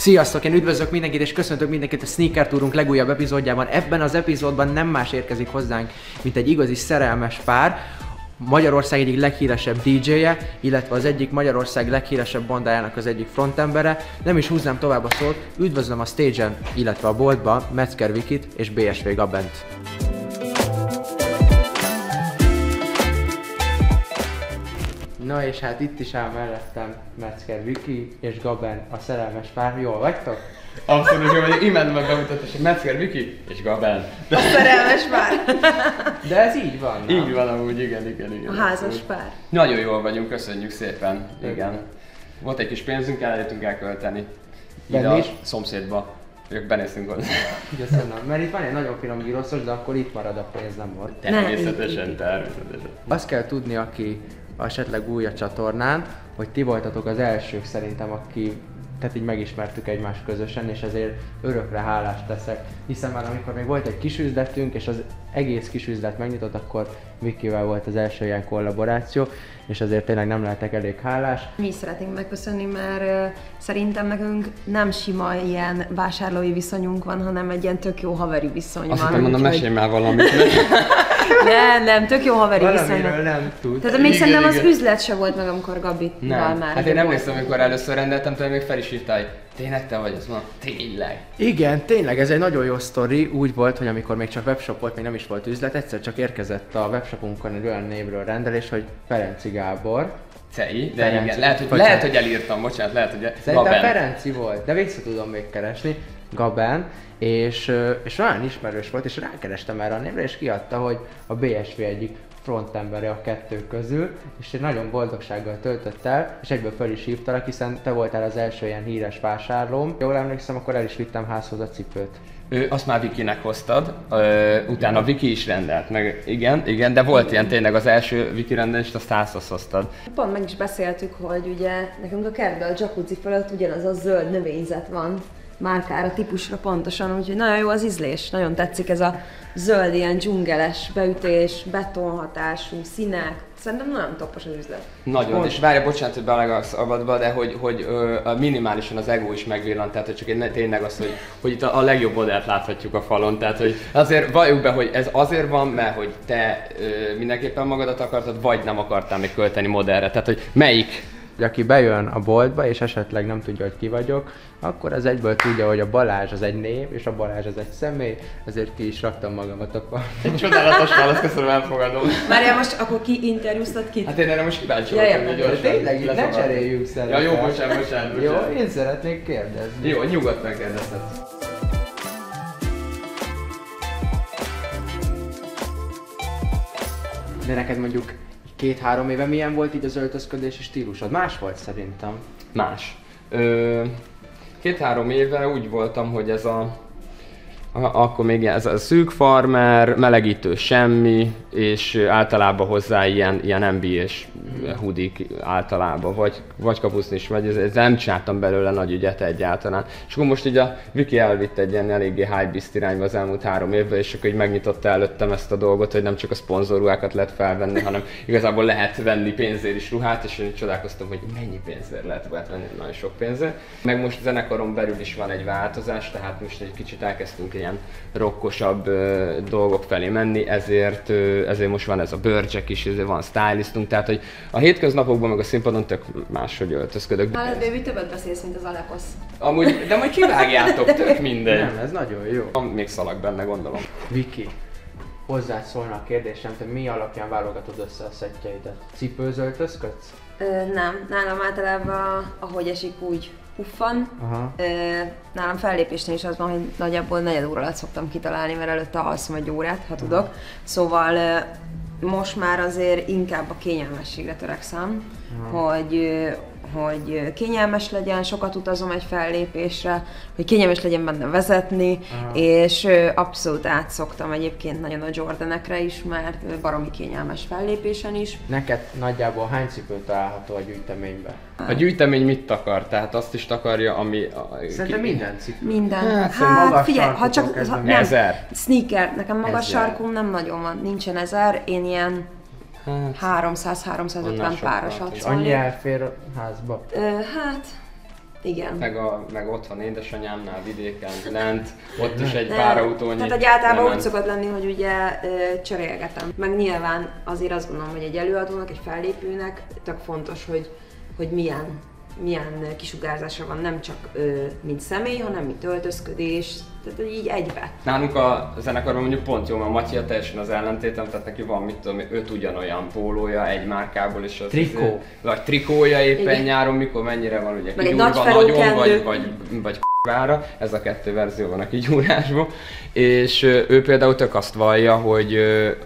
Sziasztok, én üdvözlök mindenkit és köszöntök mindenkit a Sneaker Tourunk legújabb epizódjában. Ebben az epizódban nem más érkezik hozzánk, mint egy igazi szerelmes pár, Magyarország egyik leghíresebb DJ-je, illetve az egyik Magyarország leghíresebb bandájának az egyik frontembere. Nem is húznám tovább a szót, üdvözlöm a stage-en, illetve a boltba Metzger Vikit és BSV Gabent. Na és hát itt is áll mellettem Metzger Viki és Gaben, a szerelmes pár. Jól vagytok? Abszolút jó vagyok, imádom a bemutatást, Metzger Viki és Gaben. A szerelmes pár. De ez így van. na? Így van amúgy, igen, igen, igen. A házas abszolút. pár. Nagyon jól vagyunk, köszönjük szépen. Igen. Volt egy kis pénzünk, eljöttünk elkölteni. Ide a szomszédba. Ők benéztünk hozzá. Köszönöm. Mert itt van egy nagyon finom gyroszos, de akkor itt marad a pénz, nem ott. Természetesen, természetesen. Azt kell tudni, aki esetleg új a csatornán, hogy ti voltatok az elsők szerintem, aki tehát így megismertük egymást közösen, és ezért örökre hálást teszek. Hiszen már amikor még volt egy kis üzletünk, és az egész kis üzlet megnyitott, akkor Vikivel volt az első ilyen kollaboráció, és azért tényleg nem lehetek elég hálás. Mi is szeretnénk megköszönni, mert szerintem nekünk nem sima ilyen vásárlói viszonyunk van, hanem egy ilyen tök jó haveri viszony Azt van. hittem mondom, mesélj már valamit. Nem, nem, tök jó haveri viszony. Valamiről van. nem tud. Tehát még Igen, szerintem az üzlet se volt meg, amikor Gabi Nem. már. Hát én emlékszem, amikor először rendeltem, tőle még fel is írtál, hogy tényleg te vagy, azt mondom, tényleg. Igen, tényleg ez egy nagyon jó sztori. Úgy volt, hogy amikor még csak webshop volt, még nem is volt üzlet, egyszer csak érkezett a webshopunkon egy olyan névről rendelés, hogy Ferenci Gábor. Cei, de Ferenc. igen, lehet, hogy, Bocsánat. lehet, hogy elírtam, bocsánat, lehet, hogy Szerintem Gaben. Ferenci volt, de vissza tudom még keresni. Gaben, és, és olyan ismerős volt, és rákerestem erre a névre, és kiadta, hogy a BSV egyik frontembere a kettő közül, és egy nagyon boldogsággal töltött el, és egyből fel is hívtalak, hiszen te voltál az első ilyen híres vásárlóm. Jól emlékszem, akkor el is vittem házhoz a cipőt. Ő, azt már Vikinek hoztad, ö, utána Viki is rendelt, meg igen, igen, de volt ilyen tényleg az első Viki rendelést, azt házhoz hoztad. Pont meg is beszéltük, hogy ugye nekünk a kertben a jacuzzi fölött ugyanaz a zöld növényzet van, márkára, típusra pontosan, úgyhogy nagyon jó az ízlés, nagyon tetszik ez a zöld, ilyen dzsungeles beütés, betonhatású színek, szerintem nagyon toppos az üzlet. Nagyon, Pont. és várja, bocsánat, hogy belegaksz abadba, de hogy, hogy ö, a minimálisan az ego is megvillant, tehát hogy csak egy, tényleg az, hogy, hogy itt a, a legjobb modellt láthatjuk a falon, tehát hogy azért valljuk be, hogy ez azért van, mert hogy te ö, mindenképpen magadat akartad, vagy nem akartál még költeni modellre, tehát hogy melyik? Aki bejön a boltba, és esetleg nem tudja, hogy ki vagyok, akkor az egyből tudja, hogy a Balázs az egy név, és a Balázs az egy személy, ezért ki is raktam magamat a pa- Egy csodálatos válasz, köszönöm, elfogadom. Várjál, most akkor ki interjúztat kit? Hát én erre most kíváncsi Ja, voltam, értem. hogy gyorsan Tényleg, itt ne leszakadtam. cseréljük Ja, jó, bocsánat, bocsánat, bocsánat. Jó, én szeretnék kérdezni. Jó, nyugodtan kérdezhetsz. De neked mondjuk két-három éve milyen volt így az öltözködési stílusod? Más volt szerintem. Más. Ö, két-három éve úgy voltam, hogy ez a akkor még ez a szűk farmer, melegítő semmi, és általában hozzá ilyen, ilyen NBA-s hudik általában, vagy, vagy kapusznis, vagy ez, ez nem csináltam belőle nagy ügyet egyáltalán. És akkor most így a Viki elvitt egy ilyen eléggé high irányba az elmúlt három évben, és akkor így megnyitotta előttem ezt a dolgot, hogy nem csak a szponzorruhákat lehet felvenni, hanem igazából lehet venni pénzért is ruhát, és én csodálkoztam, hogy mennyi pénzért lehet ruhát venni, nagyon sok pénzért. Meg most zenekaron belül is van egy változás, tehát most egy kicsit elkezdtünk ilyen rockosabb ö, dolgok felé menni, ezért, ö, ezért most van ez a bőrcsek is, ezért van stylistunk, tehát hogy a hétköznapokban meg a színpadon tök máshogy öltözködök. Nálad, baby, többet beszélsz, mint az Alekosz. Amúgy, de majd kivágjátok, tök mindegy. Nem, ez nagyon jó. Van még szalag benne, gondolom. Viki, hozzád szólna a kérdésem, te mi alapján válogatod össze a szettjeidet? Cipőz öltözködsz? Ö, nem, nálam általában ahogy esik úgy puffan. Aha. Ö, nálam fellépésnél is az van, hogy nagyjából negyed óra alatt szoktam kitalálni, mert előtte alszom egy órát, ha tudok. Szóval ö, most már azért inkább a kényelmességre törekszem, hogy, ö, hogy kényelmes legyen, sokat utazom egy fellépésre, hogy kényelmes legyen benne vezetni, Aha. és abszolút átszoktam egyébként nagyon a Jordanekre is, mert baromi kényelmes fellépésen is. Neked nagyjából hány cipő található a gyűjteményben? A gyűjtemény mit takar? Tehát azt is takarja, ami... A, Szerintem minden cipő. Minden. Hát, Hát, figyelj, ha csak ha, nem, Ezer. sneaker, nekem magas Ezer. sarkum nem nagyon van, nincsen ezer, én ilyen Hát, 300-350 Annál páros. És annyi elfér a házba. Ö, Hát, Igen. Meg, a, meg otthon édesanyámnál vidéken, lent, ott is egy pár autónyi Tehát hogy általában úgy lement. szokott lenni, hogy ugye ö, cserélgetem. Meg nyilván azért azt gondolom, hogy egy előadónak, egy fellépőnek tök fontos, hogy, hogy milyen, milyen kisugárzása van, nem csak ö, mint személy, hanem mint öltözködés, tehát így egybe. Nálunk a zenekarban mondjuk pont jó, mert Matya teljesen az ellentétem, tehát neki van, mit tudom, öt ugyanolyan pólója egy márkából, és az Trikó. izé- vagy trikója éppen Igen. nyáron, mikor mennyire van ugye kigyúrva nagy nagyon, vagy, vagy, vagy k***vára, ez a kettő verzió van a kigyúrásból, és ő például tök azt vallja, hogy,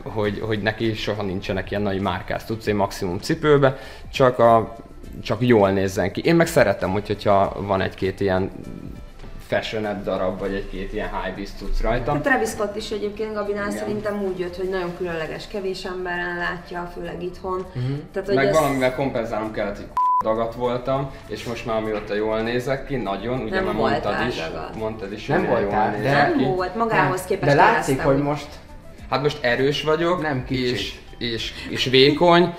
hogy, hogy neki soha nincsenek ilyen nagy márkás tudsz, maximum cipőbe, csak a csak jól nézzen ki. Én meg szeretem, hogy- hogyha van egy-két ilyen fashionebb darab, vagy egy-két ilyen high cucc rajta. A Travis Scott is egyébként Gabinál Igen. szerintem úgy jött, hogy nagyon különleges, kevés emberen látja, főleg itthon. Uh-huh. Tehát, hogy Meg ez valamivel kompenzálnom kellett, hogy dagat voltam, és most már amióta jól nézek ki, nagyon, ugye Nem voltál mondtad is, dagat. mondtad is, Nem voltál, jól de- nézek nem ki. volt, magához képest De látszik, hogy most Hát most erős vagyok, Nem kicsi. és, és, és vékony,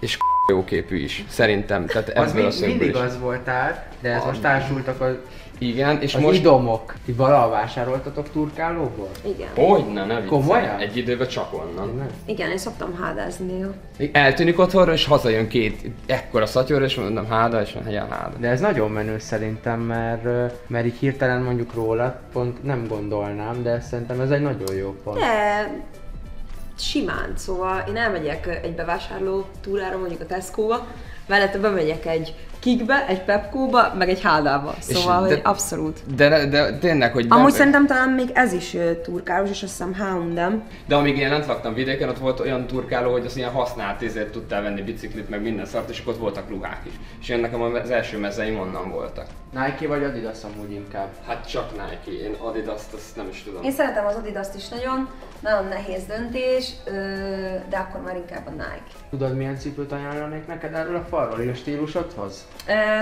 és jó képű is, szerintem. Tehát az ebből a mind, szögből mindig is. az voltál, de ez Az- most társultak az, Igen, és az most... idomok. Ti valahol vásároltatok turkálóból? Igen. Hogyne, ne viccelj. Komolyan? Egy időben csak onnan. Nem. Igen, én szoktam hádázni. Eltűnik otthonra, és hazajön két ekkora szatyor, és mondom, háda, és mondja, háda. De ez nagyon menő szerintem, mert, mert így hirtelen mondjuk róla pont nem gondolnám, de szerintem ez egy nagyon jó pont. De simán, szóval én elmegyek egy bevásárló túrára, mondjuk a Tesco-ba, mellette bemegyek egy Kikbe, egy Pepco-ba, meg egy Hádába. Szóval, de- hogy abszolút. De, de tényleg, hogy... Amúgy be- szerintem talán még ez is ö, turkálós, és azt hiszem H&M. De amíg én lent laktam vidéken, ott volt olyan turkáló, hogy az ilyen használt ezért tudtál venni biciklit, meg minden szart, és ott voltak ruhák is. És én nekem az első mezeim onnan voltak. Nike vagy Adidas amúgy inkább? Hát csak Nike, én Adidas-t azt nem is tudom. Én szeretem az Adidas-t is nagyon, nagyon nehéz döntés, de akkor már inkább a Nike. Tudod milyen cipőt ajánlanék neked erről a falról, a stílusodhoz?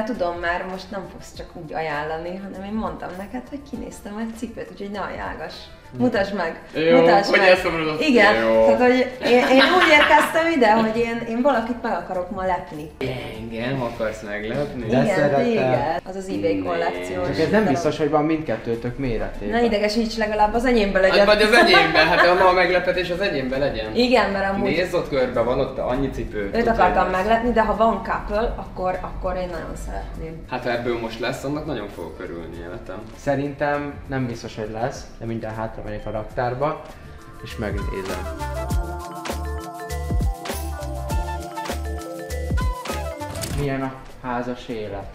Tudom már, most nem fogsz csak úgy ajánlani, hanem én mondtam neked, hogy kinéztem egy cipőt, úgyhogy ne ajánlass. Mutasd meg! Jó, mutasd hogy meg. elszomorúdott. Igen, Jó. tehát hogy én, én úgy érkeztem ide, hogy én, én valakit meg akarok ma lepni. Engem akarsz meglepni? De Igen, szeretem. téged. Az az eBay kollekció. Csak ez nem biztos, hogy van mindkettőtök méretében. Ne idegesíts legalább az enyémbe Hát legyen. vagy az enyémben, hát a meglepetés az enyémben legyen. Igen, mert amúgy Nézd ott körbe, van ott annyi cipő. őt akartam meglepni, de ha van couple, akkor, akkor én nagyon szeretném. Hát ha ebből most lesz, annak nagyon fogok örülni életem. Szerintem nem biztos, hogy lesz, de mindjárt hátra megyek a raktárba, és megnézem. Milyen a házas élet?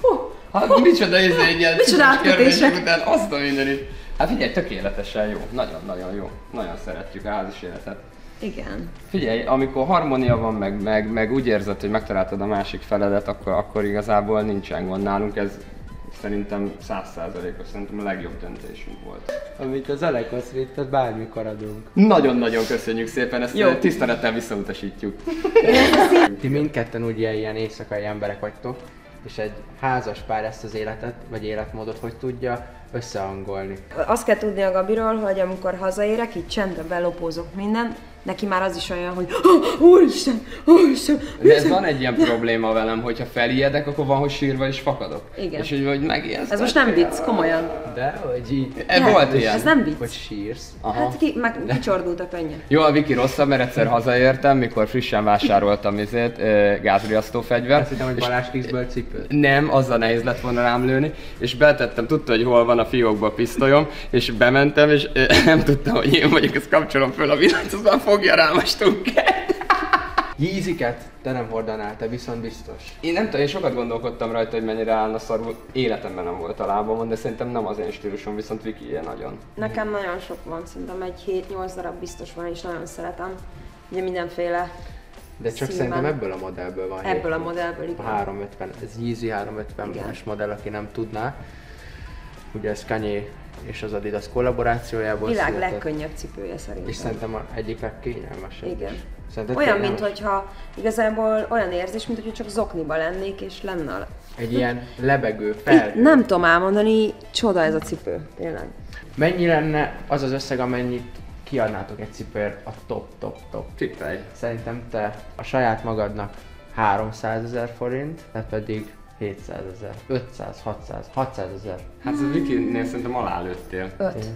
Hú, Hát micsoda ez egy ilyen átkötések. után azt a mindenit. Hát figyelj, tökéletesen jó. Nagyon-nagyon jó. Nagyon szeretjük a házas életet. igen. Figyelj, amikor harmónia van, meg, meg, meg úgy érzed, hogy megtaláltad a másik feledet, akkor, akkor igazából nincsen gond nálunk. Ez szerintem százszázalékos, szerintem a legjobb döntésünk volt. Amit az Elekoszrit, bármikor adunk. Nagyon-nagyon köszönjük szépen, ezt Jó. Tisztelettel visszautasítjuk. Ti mindketten ugye ilyen éjszakai emberek vagytok, és egy házas pár ezt az életet, vagy életmódot hogy tudja összehangolni. Azt kell tudni a Gabiról, hogy amikor hazaérek, így csendben belopózok minden, neki már az is olyan, hogy "Ó, Úristen, Úristen, De ez van egy ilyen probléma velem, hogyha felijedek, akkor van, hogy sírva is fakadok. Igen. És hogy, hogy megijesztek. Ez most nem vicc, komolyan. De, hogy így... E, volt ilyen. Ez nem vicc. Hogy sírsz. Aha. Hát ki, meg kicsordult a könnye. Jó, a Viki rosszabb, mert egyszer hazaértem, mikor frissen vásároltam izét, gázriasztó Azt fegyvert. hittem, hogy Balázs Kixből cipő. Nem, azzal nehéz lett volna rám lőni, és betettem, tudta, hogy hol van a fiókba a pisztolyom, és bementem, és nem tudtam, hogy én vagyok, ezt kapcsolom föl a villanyt, aztán fogja rám a stunket. Jíziket te nem hordanál, te viszont biztos. Én nem tudom, én sokat gondolkodtam rajta, hogy mennyire állna szarul. Életemben nem volt a lábamon, de szerintem nem az én stílusom, viszont Viki ilyen nagyon. Nekem nagyon sok van, szerintem egy 7-8 darab biztos van, és nagyon szeretem. Ugye mindenféle De csak Szíven. szerintem ebből a modellből van. ebből a modellből, A igen. 350, ez Yeezy 350 Igen. es modell, aki nem tudná. Ugye ez Kanye és az Adidas kollaborációjából Világ született. legkönnyebb cipője szerintem. És szerintem a egyik legkényelmesebb Igen. Szerinted Olyan, hogyha igazából olyan érzés, mint hogyha csak zokniba lennék, és lenne a... Egy ilyen lebegő, fel. Nem tudom elmondani, csoda ez a cipő, tényleg. Mennyi lenne az az összeg, amennyit kiadnátok egy cipőért a top, top, top? Tippelj. Szerintem te a saját magadnak 300 ezer forint, te pedig 700 ezer, 500, 600, 600 ezer. Hát ez Viki-nél szerintem alá lőttél. Öt.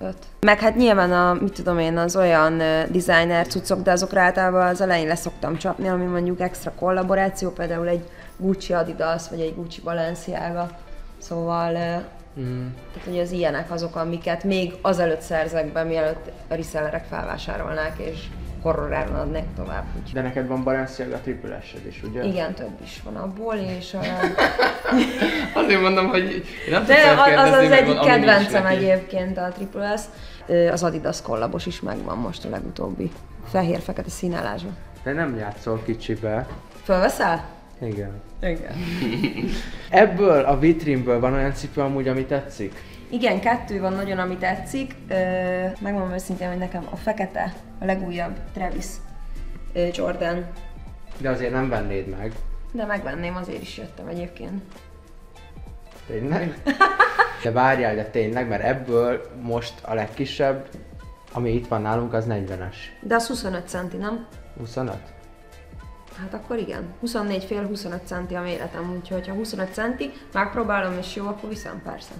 Öt. Meg hát nyilván a, mit tudom én, az olyan uh, designer cuccok, de azokra általában az elején leszoktam csapni, ami mondjuk extra kollaboráció, például egy Gucci Adidas, vagy egy Gucci Balenciaga. Szóval, uh, Mm. tehát hogy az ilyenek azok, amiket még azelőtt szerzek be, mielőtt a resellerek felvásárolnák, és horroráron adnék tovább. Úgy. De neked van Balenciaga triple is, ugye? Igen, több is van abból, és uh, Azért mondom, hogy nem De tudsz az az, az egyik kedvencem egyébként a Triple S. Az Adidas kollabos is megvan most a legutóbbi. Fehér-fekete színálásban. De nem játszol kicsibe. Fölveszel? Igen. Igen. Ebből a vitrínből van olyan cipő amúgy, ami tetszik? Igen, kettő van nagyon, ami tetszik. Megmondom őszintén, hogy nekem a fekete, a legújabb Travis Jordan. De azért nem vennéd meg. De megvenném, azért is jöttem egyébként. Tényleg? De várjál, de tényleg, mert ebből most a legkisebb, ami itt van nálunk, az 40-es. De az 25 centi, nem? 25? Hát akkor igen. 24 fél 25 centi a méretem, úgyhogy ha 25 centi, megpróbálom és jó, akkor viszem persze.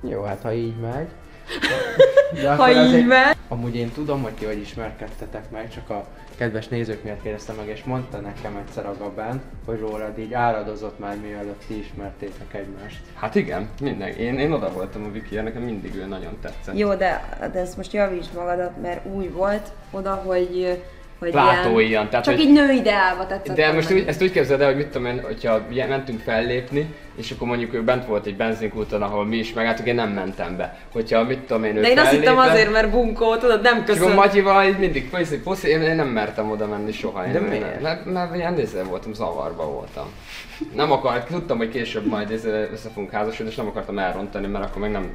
Jó, hát ha így megy. De Ha így megy. Amúgy én tudom, hogy ti hogy ismerkedtetek meg, csak a kedves nézők miatt kérdeztem meg, és mondta nekem egyszer a Gabán, hogy rólad így áradozott már, mielőtt ti ismertétek egymást. Hát igen, minden. Én, én oda voltam a Viki, nekem mindig ő nagyon tetszett. Jó, de, de ezt most javítsd magadat, mert úgy volt oda, hogy, hogy Látóian, tehát, csak hogy- így nő ideálva tetszett. De most úgy, ezt úgy képzeld el, hogy mit tudom én, hogyha mentünk fellépni, és akkor mondjuk ő bent volt egy benzinkúton, ahol mi is megálltuk, én nem mentem be. Hogyha mit tudom én, ő De én azt hittem azért, mert bunkó, tudod, nem És akkor. Matyival így mindig puszi, puszi, én, én nem mertem oda menni soha. Én, De én- miért? Mert, mert ilyen nézzel voltam, zavarba voltam. Nem akart, tudtam, hogy később majd össze fogunk házasodni, és nem akartam elrontani, mert akkor meg nem,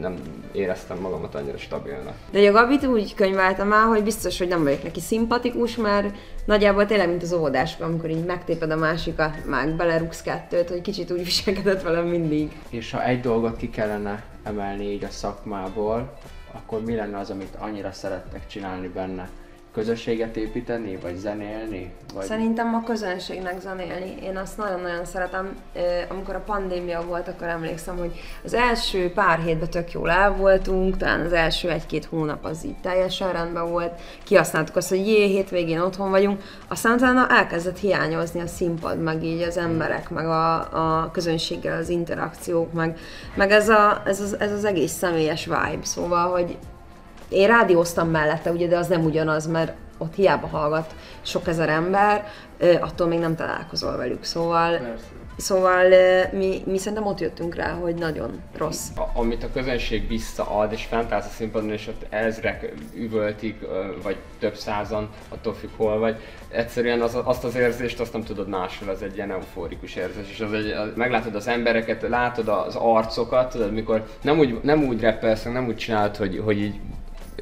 nem éreztem magamat annyira stabilnak. De a Gabit úgy könyveltem el, hogy biztos, hogy nem vagyok neki szimpatikus, mert nagyjából tényleg, mint az óvodásban, amikor így megtéped a másikat, meg belerúgsz kettőt, hogy kicsit úgy viselkedett velem mindig. És ha egy dolgot ki kellene emelni így a szakmából, akkor mi lenne az, amit annyira szerettek csinálni benne? Közösséget építeni, vagy zenélni? Vagy... Szerintem a közönségnek zenélni. Én azt nagyon-nagyon szeretem. Amikor a pandémia volt, akkor emlékszem, hogy az első pár hétben tök jól el voltunk, talán az első egy-két hónap az így teljesen rendben volt. Kihasználtuk azt, hogy jé, hétvégén otthon vagyunk. Aztán utána elkezdett hiányozni a színpad, meg így az emberek, meg a, a közönséggel az interakciók, meg, meg ez, a, ez, az, ez az egész személyes vibe. Szóval, hogy én rádióztam mellette, ugye, de az nem ugyanaz, mert ott hiába hallgat sok ezer ember, attól még nem találkozol velük. Szóval, szóval ö, mi, mi szerintem ott jöttünk rá, hogy nagyon rossz. A, amit a közönség visszaad, és fentállsz a színpadon, és ott ezrek üvöltik, vagy több százan, attól függ hol vagy, egyszerűen az, azt az érzést azt nem tudod máshol, az egy ilyen euforikus érzés, és az egy, az, meglátod az embereket, látod az arcokat, tudod, mikor nem úgy, nem úgy rappelsz, nem úgy csinálod, hogy, hogy így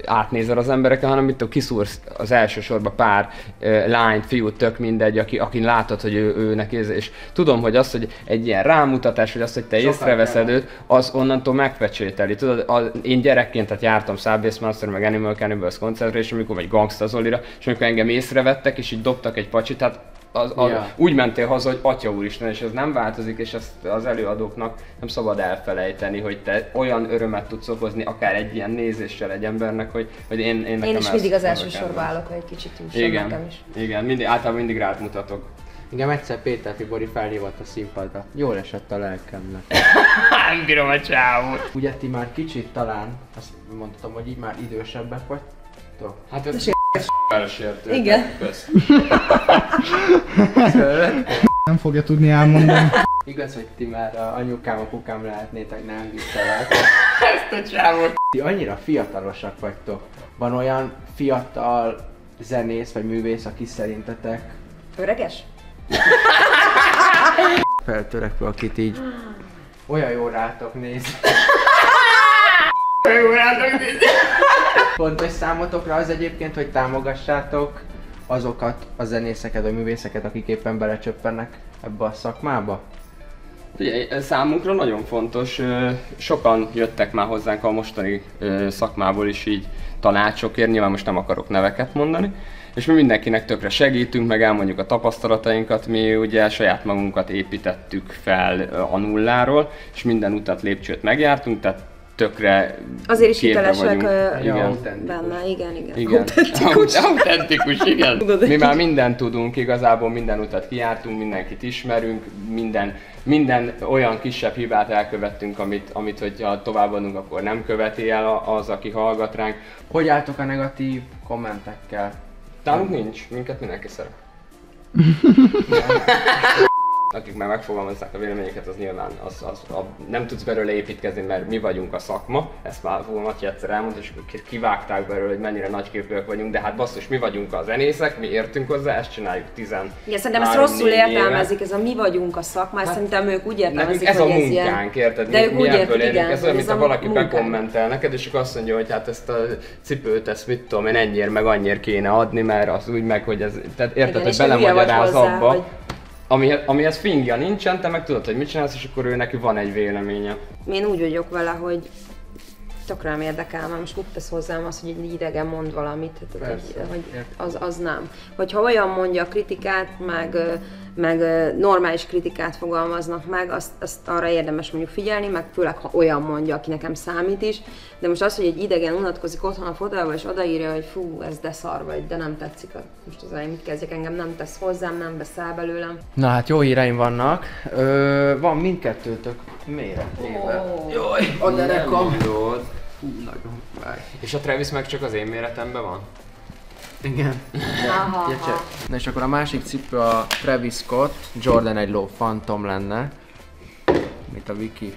átnézel az embereken, hanem mit tudom, kiszúrsz az első sorba pár uh, lányt, fiút, tök mindegy, aki, akin látod, hogy ő, őnek ez, és tudom, hogy az, hogy egy ilyen rámutatás, vagy az, hogy te Sokat észreveszed őt, az onnantól megpecsételi. Tudod, az, én gyerekként tehát jártam Subway Master, meg Animal Cannibals koncertre, és amikor vagy Gangsta Zolira, és amikor engem észrevettek, és így dobtak egy pacsit, hát az, az, Ja. úgy mentél haza, hogy Atya úristen, és ez nem változik, és ezt az előadóknak nem szabad elfelejteni, hogy te olyan örömet tudsz okozni, akár egy ilyen nézéssel egy embernek, hogy, hogy én, én nekem Én is mindig az első sorba állok, hogy egy kicsit túl Igen, nekem is. igen, mindig, általában mindig rád mutatok. Engem egyszer Péter Fibori felhívott a színpadra. Jól esett a lelkemnek. Nem bírom a csávót. Ugye ti már kicsit talán, azt mondtam, hogy így már idősebbek vagytok. Hát ez Igen. Nem fogja tudni elmondani. Igaz, hogy ti már a anyukám, apukám lehetnétek, nem viccelek. Ezt a csávót. Ti annyira fiatalosak vagytok. Van olyan fiatal zenész vagy művész, aki szerintetek Öreges? feltörekvő, akit így olyan jó rátok néz. Fontos számotokra az egyébként, hogy támogassátok azokat a zenészeket vagy művészeket, akik éppen belecsöppennek ebbe a szakmába? Ugye, számunkra nagyon fontos, sokan jöttek már hozzánk a mostani szakmából is így tanácsokért, nyilván most nem akarok neveket mondani, és mi mindenkinek tökre segítünk, meg elmondjuk a tapasztalatainkat, mi ugye saját magunkat építettük fel a nulláról, és minden utat, lépcsőt megjártunk, tehát tökre Azért is hitelesek vagyunk. ö, Ja, benne, igen, igen. Igen. Autentikus. Autentikus, igen. Mi már mindent tudunk, igazából minden utat kijártunk, mindenkit ismerünk, minden, minden olyan kisebb hibát elkövettünk, amit, amit hogyha továbbadunk, akkor nem követi el a- az, aki hallgat ránk. Hogy álltok a negatív kommentekkel? Nálunk nincs, minket mindenki szeret. Akik már megfogalmazzák a véleményeket, az nyilván az, az, a, nem tudsz belőle építkezni, mert mi vagyunk a szakma, ezt már Fú Matyi egyszer elmondta, és kivágták belőle, hogy mennyire nagyképűek vagyunk, de hát basszus, mi vagyunk a zenészek, mi értünk hozzá, ezt csináljuk 10 Igen, szerintem ezt rosszul értelmezik, ez a mi vagyunk a szakma, ezt szerintem ők úgy értelmezik, ez a hogy ez munkánk, ilyen... érted? De mi, ők mi úgy értik, igen, Ez olyan, mint ha a valaki munkánk. bekommentel neked, és akkor azt mondja, hogy hát ezt a cipőt, ezt mit tudom én, ennyire meg annyira kéne adni, mert az úgy meg, hogy ez, tehát érted, Igen, hogy belemagyaráz abba, hogy- ami, amihez fingja nincsen, te meg tudod, hogy mit csinálsz, és akkor ő neki van egy véleménye. Én úgy vagyok vele, hogy tökre nem érdekel, mert most mit tesz hozzám az, hogy egy idegen mond valamit, tehát hogy, hogy az, az nem. Hogyha olyan mondja a kritikát, meg, meg normális kritikát fogalmaznak meg, azt, azt arra érdemes mondjuk figyelni, meg főleg ha olyan mondja, aki nekem számít is, de most az, hogy egy idegen unatkozik otthon a fotelba, és odaírja, hogy fú, ez de szar vagy, de nem tetszik, most az elején mit kezdjek, engem nem tesz hozzám, nem veszel belőlem. Na hát jó híreim vannak. Ö, van mindkettőtök méretében. Ó. Jaj, rekom. Tudod. Hú, nagyon vág. És a Travis meg csak az én méretemben van? Igen. Aha, aha. Na és akkor a másik cipő a Travis Scott, Jordan egy low Phantom lenne. Mint a Wiki.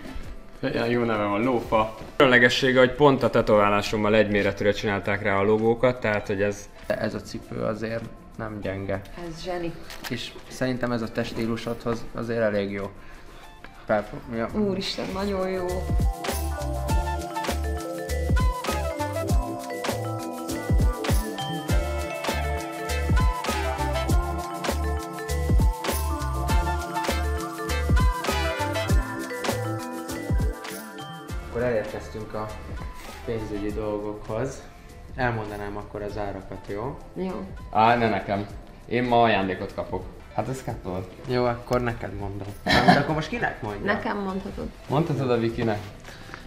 Ilyen jó neve van, lófa. Különlegessége, hogy pont a tetoválásommal egy méretűre csinálták rá a logókat, tehát hogy ez ez a cipő azért nem gyenge. Ez zseni. És szerintem ez a testílusodhoz azért elég jó. Perform, ja. Úristen, nagyon jó. Akkor elérkeztünk a pénzügyi dolgokhoz. Elmondanám akkor az árakat, jó? Jó. Á, ne nekem. Én ma ajándékot kapok. Hát ez kapod. Jó, akkor neked mondom. De akkor most kinek mondja? Nekem mondhatod. Mondhatod a Vikinek?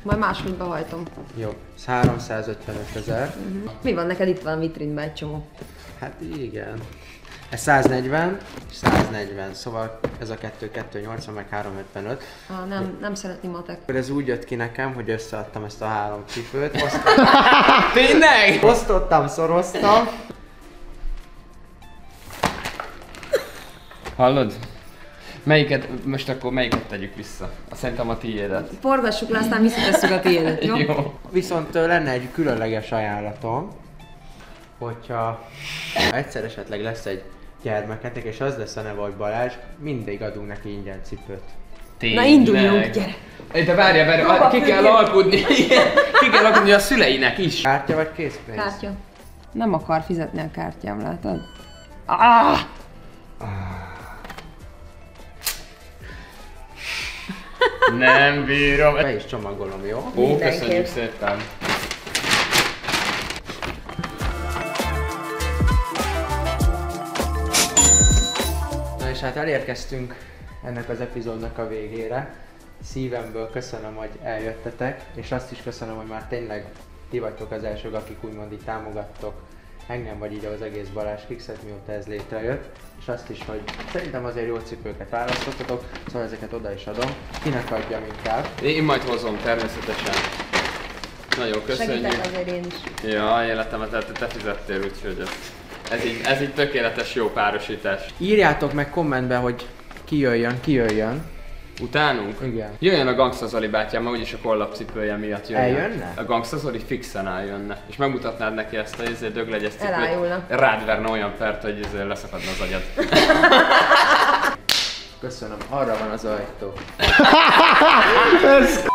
Majd máshogy behajtom. Jó, ez 355 ezer. Mi van neked itt van a vitrínben egy csomó? Hát igen. Ez 140, és 140, szóval ez a 2, 280, meg 355. Ah, nem, nem szeretni matek. Akkor ez úgy jött ki nekem, hogy összeadtam ezt a három cipőt, osztottam, Tényleg? osztottam szoroztam. Hallod? Melyiket, most akkor melyiket tegyük vissza? Szerintem a tiédet. Forgassuk le, aztán visszatesszük a tiédet, jó? Jó. Viszont lenne egy különleges ajánlatom, hogyha egyszer esetleg lesz egy gyermeketek, és az lesz a neve, hogy Balázs, mindig adunk neki ingyen cipőt. Na induljunk, gyere! De várjál, várjál, Hova ki kell alkudni, ki kell alkudni a szüleinek is. Kártya vagy készpénz? Kártya. Nem akar fizetni a kártyám, látod? Ah! Nem bírom. Be is csomagolom, jó? Ó, köszönjük szépen. Na és hát elérkeztünk ennek az epizódnak a végére. Szívemből köszönöm, hogy eljöttetek, és azt is köszönöm, hogy már tényleg ti vagytok az elsők, akik úgymond így támogattok engem, vagy így az egész Balázs Kixet, mióta ez létrejött, és azt is, hogy szerintem azért jó cipőket választottatok, szóval ezeket oda is adom. Kinek adjam inkább? Én majd hozom természetesen. Nagyon köszönjük. Segítek azért én is. Ja, életemet, te, te fizettél, úgyhogy ez, ez, így, ez így tökéletes jó párosítás. Írjátok meg kommentbe, hogy ki jöjjön, ki jöjjön. Utánunk? Igen. Jöjjön a Gangsta Zoli bátyám, mert úgyis a kollapcipője miatt jöjjön. Eljönne? A Gangsta Zoli fixen eljönne. És megmutatnád neki ezt a izé, döglegyes cipőt. Elájulna. Rád verne olyan pert, hogy izé, leszakadna az agyad. Köszönöm, arra van az ajtó. Ez.